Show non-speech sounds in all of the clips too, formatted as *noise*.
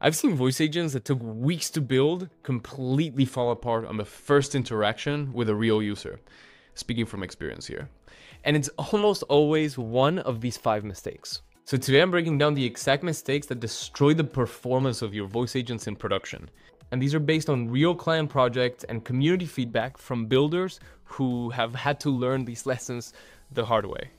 I've seen voice agents that took weeks to build completely fall apart on the first interaction with a real user. Speaking from experience here. And it's almost always one of these five mistakes. So today I'm breaking down the exact mistakes that destroy the performance of your voice agents in production. And these are based on real client projects and community feedback from builders who have had to learn these *laughs* lessons the hard way.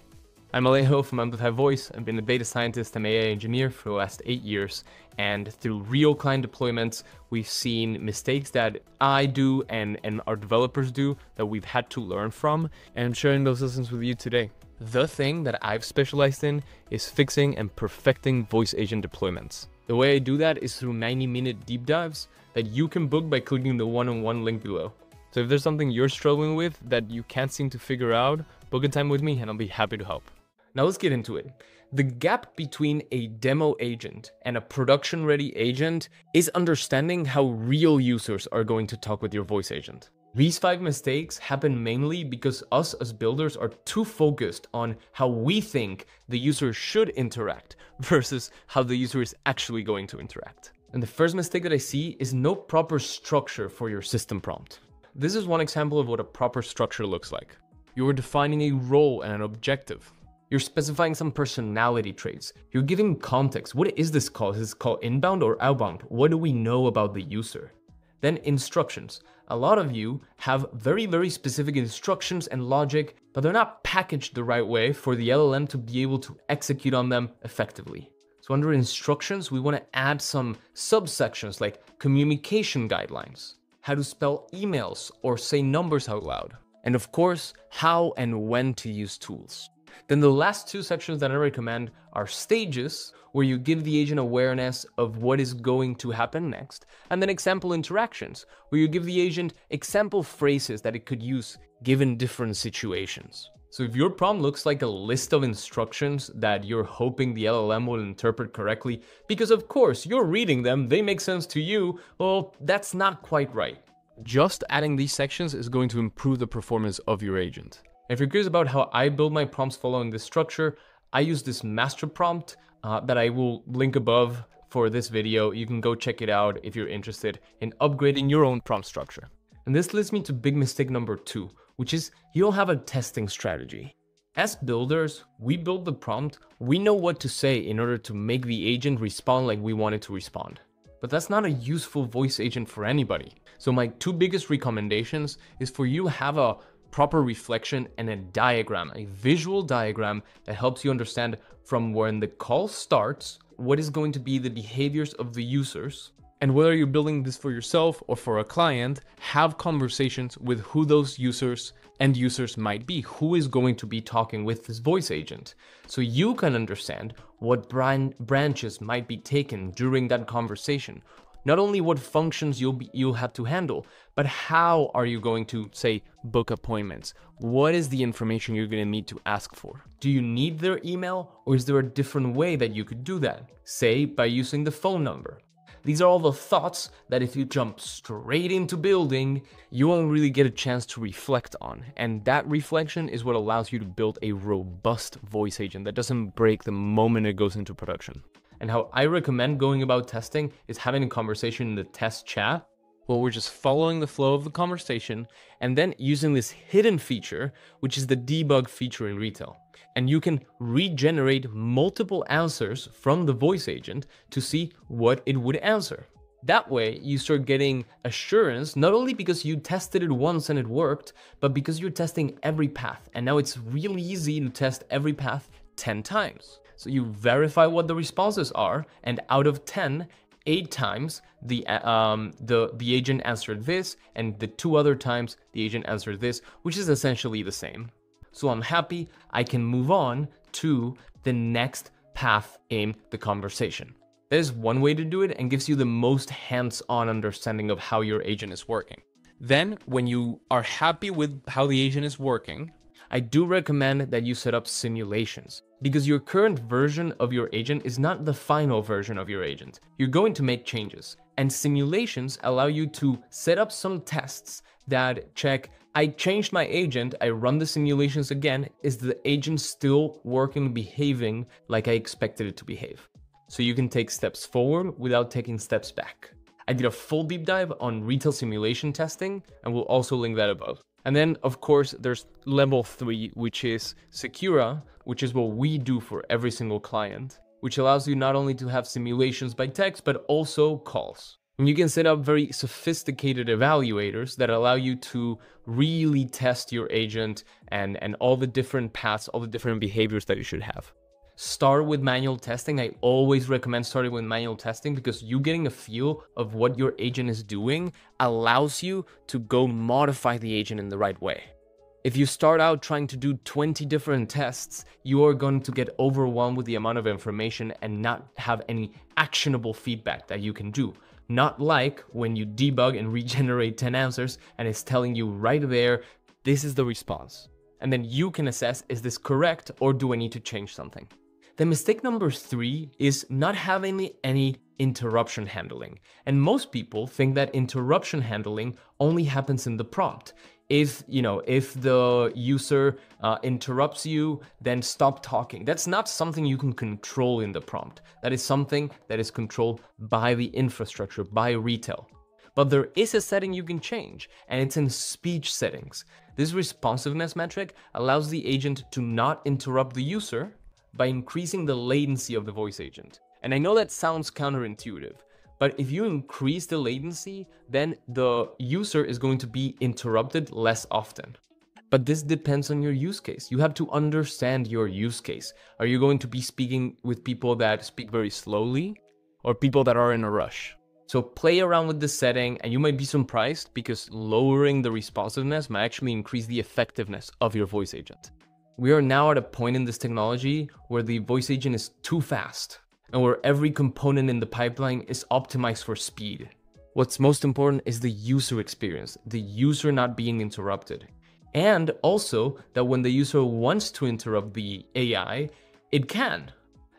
I'm Alejo from Amplify Voice. I've been a data scientist and AI engineer for the last eight years. And through real client deployments, we've seen mistakes that I do and, and our developers do that we've had to learn from. And I'm sharing those lessons with you today. The thing that I've specialized in is fixing and perfecting voice agent deployments. The way I do that is through 90 minute deep dives that you can book by clicking the one on one link below. So if there's something you're struggling with that you can't seem to figure out, book a time with me and I'll be happy to help. Now let's get into it. The gap between a demo agent and a production ready agent is understanding how real users are going to talk with your voice agent. These five mistakes happen mainly because us as builders are too focused on how we think the user should interact *laughs* versus how the user is actually going to interact. And the first mistake that I see is no proper structure for your system prompt. This is one example of what a proper structure looks like. You are defining a role and an objective. You're specifying some personality traits. You're giving context. What is this call? Is this call inbound or outbound? What do we know about the user? Then instructions. A lot of you have very, very specific instructions and logic, but they're not packaged the right way for the LLM to be able to execute on them effectively. So under instructions, we want to add some subsections like communication guidelines, how to spell emails or say numbers out loud, and of course, how and when to use tools. Then the last two sections that I recommend are stages, where you give the agent awareness of what is going to happen next, and then example interactions, where you give the agent example phrases that it could use given different situations. So if your prompt looks like a list of instructions that you're hoping the LLM will interpret correctly, because of course you're reading them, they make sense to you, well, that's not quite right. Just adding these sections is going to improve the performance of your agent. If you're curious about how I build my prompts following this structure, I use this master prompt uh, that I will link above for this video. You can go check it out if you're interested in upgrading your own prompt structure. And this leads me to big mistake number two, which is you don't have a testing strategy. As builders, we build the prompt, we know what to say in order to make the agent respond like we want it to respond. But that's not a useful voice agent for anybody. So my two biggest recommendations is for you have a proper reflection, and a diagram, a visual diagram that helps you understand from when the call starts, what is going to be the behaviors of the users, and whether you're building this for yourself or for a client, have conversations with who those users and users might be, who is going to be talking with this voice agent. So you can understand what branches might be taken during that conversation, not only what functions you'll be, you'll have to handle, but how are you going to say book appointments? What is the information you're going to need to ask for? Do you need their email or is there a different way that you could do that? Say by using the phone number. These are all the thoughts that if you jump straight into building, you won't really get a chance to reflect on. And that reflection is what allows you to build a robust voice agent that doesn't break the moment it goes into production. And how I recommend going about testing is having a conversation in the test chat where we're just following the flow of the conversation and then using this hidden feature, which is the debug feature in Retell. And you can regenerate multiple answers from the voice agent to see what it would answer. That way, you start getting assurance, not only because you tested it once and it worked, but because you're testing every path. And now it's really easy to test every path 10 times. So you verify what the responses are, and out of 10, eight times the um, the the agent answered this, and the two other times the agent answered this, which is essentially the same. So I'm happy I can move on to the next path in the conversation. That is one way to do it and gives you the most hands-on understanding of how your agent is working. Then, when you are happy with how the agent is working, I do recommend that you set up simulations because your current version of your agent is not the final version of your agent. You're going to make changes and simulations allow you to set up some tests that check I changed my agent, I run the simulations again, is the agent still working behaving like I expected it to behave? so you can take steps forward without taking steps back. I did a full deep dive on Retell simulation testing, and we'll also link that above. And then, of course, there's level three, which is Cekura, which is what we do for every single client, which allows you not only to have simulations by text, but also calls. And you can set up very sophisticated evaluators that allow you to really test your agent and, and all the different paths, all the different behaviors that you should have start with manual testing. I always recommend starting with manual testing because you getting a feel of what your agent is doing allows you to go modify the agent in the right way. If you start out trying to do 20 different tests, you are going to get overwhelmed with the amount of information and not have any actionable feedback that you can do. Not like when you debug and *laughs* regenerate 10 answers and it's telling you right there, this is the response. And then you can assess, is this correct or do I need to change something? The mistake number three is not having any interruption handling. And most people think that interruption handling only happens in the prompt. If, you know, if the user uh, interrupts you, then stop talking. That's not something you can control in the prompt. That is something that is controlled by the infrastructure, by Retell. But there is a setting you can change, and it's in speech settings. This responsiveness metric allows the agent to not interrupt the user by increasing the latency of the voice agent. And I know that sounds counterintuitive, but if you increase the latency, then the user is going to be interrupted less often. But this depends on your use case. You have to understand your use case. Are you going to be speaking with people that speak very slowly or people that are in a rush? So play around with the setting and you might be surprised because lowering the responsiveness might actually increase the effectiveness of your voice agent. We are now at a point in this technology where the voice agent is too fast and where every component in the pipeline is optimized for speed. What's most important is the user experience, the user not being interrupted. And also that when the user wants to interrupt the AI, it can.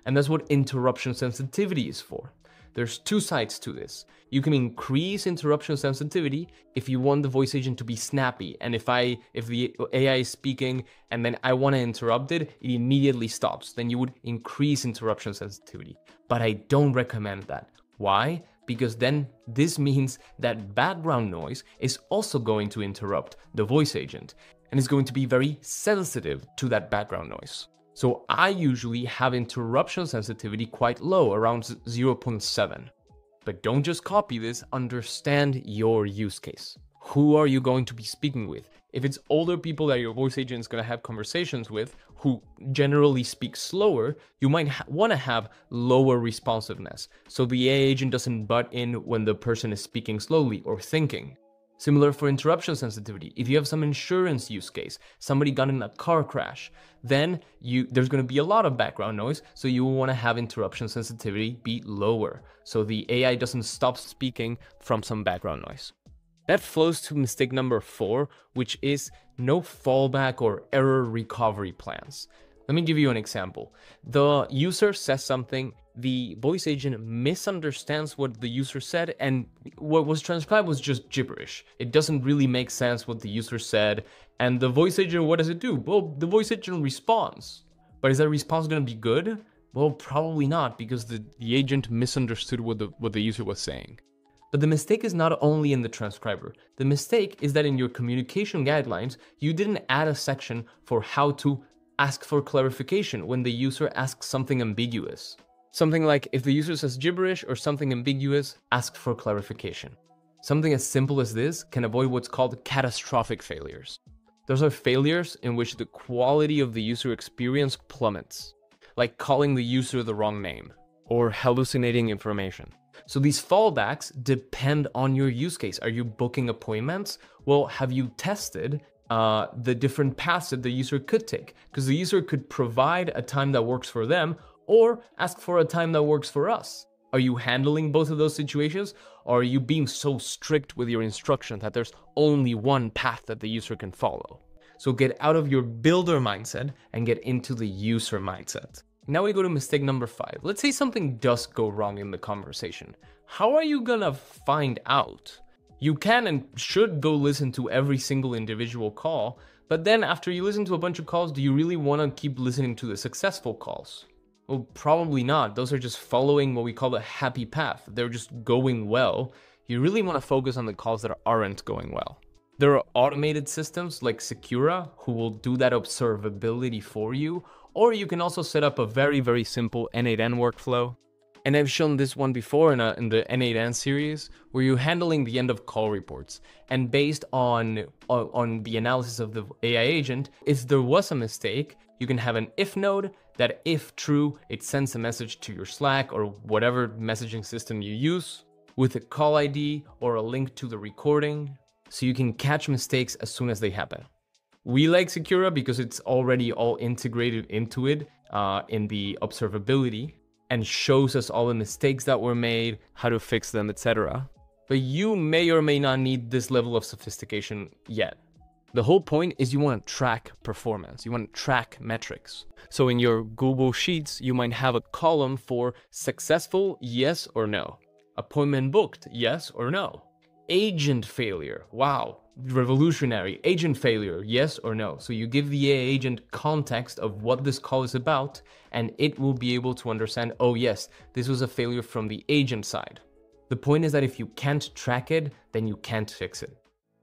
And that's what interruption sensitivity is for. There's two sides to this. You can increase interruption sensitivity if you want the voice agent to be snappy. And if I if the AI is speaking and then I want to interrupt it, it immediately stops. Then you would increase interruption sensitivity. But I don't recommend that. Why? Because then this means that background noise is also going to interrupt the voice agent and is going to be very sensitive to that background noise. So I usually have interruption sensitivity quite low, around 0.7. But don't just copy this, understand your use case. Who are you going to be speaking with? If it's older people that your voice agent is going to have conversations with who generally speak slower, you might ha- want to have lower responsiveness. So the AI agent doesn't butt in when the person is speaking slowly or thinking. Similar for interruption sensitivity. If you have some insurance use case, somebody got in a car crash, then you there's going to be a lot of background noise, so you want to have interruption sensitivity be lower, so the AI doesn't stop speaking from some background noise. That flows to mistake number four, which is no fallback or error recovery plans. Let me give you an example. The user says something the voice agent misunderstands what the user said and what was transcribed was just gibberish. It doesn't really make sense what the user said. And the voice agent, what does it do? Well, the voice agent responds. But is that response going to be good? Well, probably not because the, the agent misunderstood what the, what the user was saying. But the mistake is not only in the transcriber. The mistake is that in your communication guidelines, you didn't add a section for how to ask for clarification when the user asks something ambiguous. Something like if the user says gibberish or something ambiguous, ask for clarification. Something as simple as this can avoid what's called catastrophic failures. Those are failures in which the quality of the user experience plummets, like calling the user the wrong name or hallucinating information. So these fallbacks depend on your use case. Are you booking appointments? Well, have you tested uh, the different paths that the user could take? Because the user could provide a time that works for them or ask for a time that works for us. Are you handling both of those situations? Or are you being so strict with your instruction that there's only one path that the user can follow? So get out of your builder mindset and get into the user mindset. Now we go to mistake number five. Let's say something does go wrong in the conversation. How are you gonna find out? You can and should go listen to every single individual call, but then after you listen to a bunch of calls, do you really wanna keep listening to the successful calls? Well, probably not. Those are just following what we call the happy path. They're just going well. You really want to focus on the calls that aren't going well. There are automated systems like Cekura who will do that observability for you, or you can also set up a very, very simple N8N workflow. And I've shown this one before in, a, in the N8N series, where you're handling the end of call reports. And based on, on, on the analysis of the AI agent, if there was a mistake, you can have an if node that if true, it sends a message to your Slack or whatever messaging system you use with a call ID or a link to the recording so you can catch mistakes as soon as they happen. We like Cekura because it's already all integrated into it uh, in the observability and shows us all the mistakes that were made, how to fix them, etc. But you may or may not need this level of sophistication yet. The whole point is you want to track performance, you want to track metrics. So in your Google Sheets, you might have a column for successful, yes or no. Appointment booked, yes or no. Agent failure, wow, revolutionary. Agent failure, yes or no. So you give the AI agent context of what this call is about, and it will be able to understand, oh yes, this was a failure from the agent side. The point is that if you can't track it, then you can't fix it.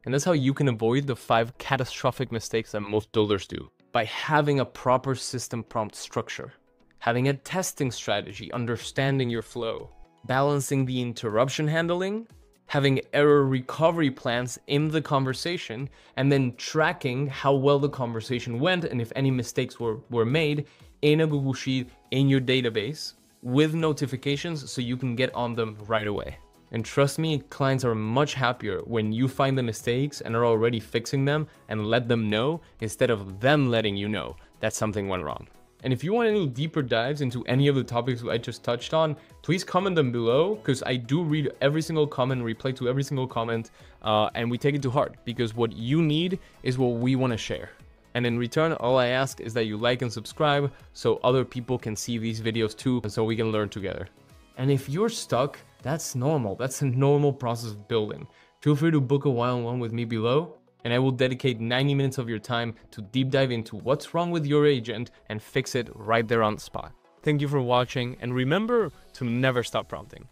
And that's how you can avoid the five catastrophic mistakes that most builders do by having a proper system prompt structure, having a testing strategy, understanding your flow, balancing the interruption handling, having error recovery plans in the conversation, and then tracking how well the conversation went and if any mistakes were, were made in a Google Sheet in your database with notifications so you can get on them right away. And trust me, clients are much happier when you find the mistakes and are already fixing them and let them know instead of them letting you know that something went wrong. And if you want any deeper dives into any of the topics I just touched on, please comment them below because I do read every single comment, reply to every single comment, uh, and we take it to heart because what you need is what we want to share. And in return, all I ask is that you like and subscribe so other people can see these videos too and so we can learn together. And if you're stuck, that's normal. That's a normal process of building. Feel free to book a one-on-one with me below and I will dedicate 90 minutes of your time to deep dive into what's wrong with your agent and fix it right there on the spot. Thank you for watching and remember to never stop prompting.